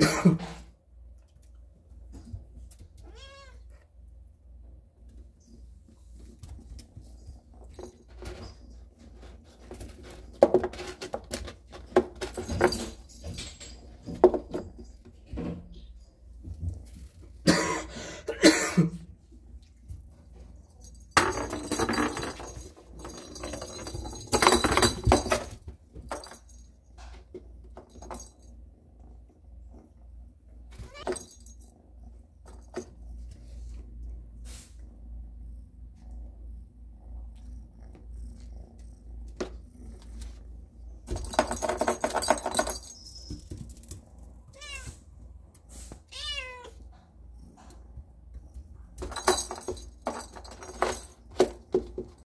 ん?